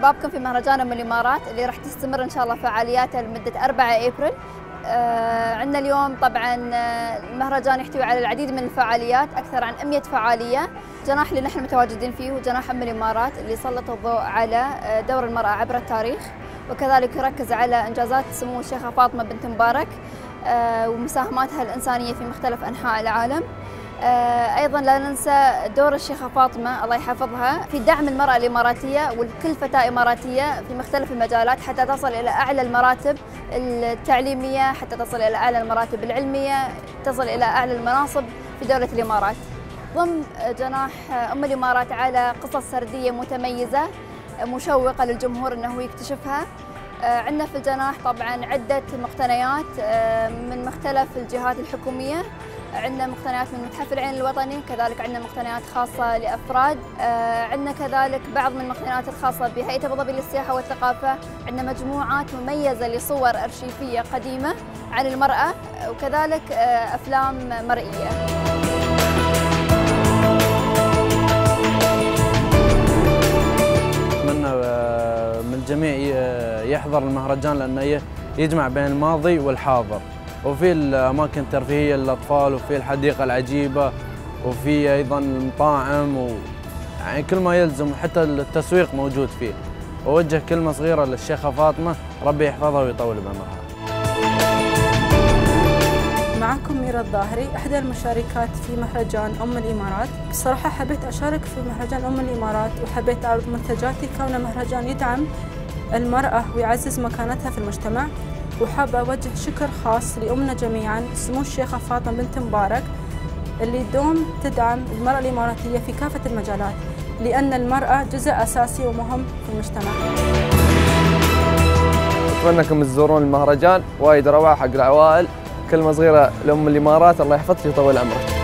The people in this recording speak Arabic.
في مهرجان أم الإمارات اللي راح تستمر إن شاء الله فعالياته لمدة 4 أبريل. آه عندنا اليوم طبعا المهرجان يحتوي على العديد من الفعاليات أكثر عن 100 فعالية. جناح اللي نحن متواجدين فيه هو جناح أم الإمارات اللي سلط الضوء على دور المرأة عبر التاريخ. وكذلك يركز على إنجازات سمو الشيخة فاطمة بنت مبارك آه ومساهماتها الإنسانية في مختلف أنحاء العالم. آه، أيضا لا ننسى دور الشيخة فاطمة الله يحفظها في دعم المرأة الإماراتية وكل فتاة إماراتية في مختلف المجالات حتى تصل إلى أعلى المراتب التعليمية حتى تصل إلى أعلى المراتب العلمية تصل إلى أعلى المناصب في دولة الإمارات. ضم جناح أم الإمارات على قصص سردية متميزة مشوقة للجمهور إنه يكتشفها. آه، عندنا في الجناح طبعا عدة مقتنيات آه، من مختلف الجهات الحكومية. عندنا مقتنيات من متحف العين الوطني كذلك عندنا مقتنيات خاصة لأفراد. آه، عندنا كذلك بعض من المقتنيات الخاصة بهيئة أبو ظبي للسياحة والثقافة. عندنا مجموعات مميزة لصور أرشيفية قديمة عن المرأة وكذلك آه، أفلام مرئية. أتمنى آه، من الجميع يحضر المهرجان لأنه يجمع بين الماضي والحاضر. وفي الأماكن الترفيهية للأطفال وفي الحديقة العجيبة وفي أيضا المطاعم و يعني كل ما يلزم حتى التسويق موجود فيه. ووجه كلمة صغيرة للشيخة فاطمة ربي يحفظها ويطول بعمرها. معكم ميرا الظاهري إحدى المشاركات في مهرجان أم الإمارات. بصراحة حبيت أشارك في مهرجان أم الإمارات وحبيت أعرض منتجاتي كون مهرجان يدعم المرأة ويعزز مكانتها في المجتمع. وحابة أوجه شكر خاص لأمنا جميعا سمو الشيخة فاطمة بنت مبارك اللي دوم تدعم المرأة الإماراتية في كافة المجالات لأن المرأة جزء أساسي ومهم في المجتمع. أتمنى أنكم تزورون المهرجان وايد روعة حق العوائل كلمة صغيرة لأم الإمارات الله يحفظك ويطول عمرك.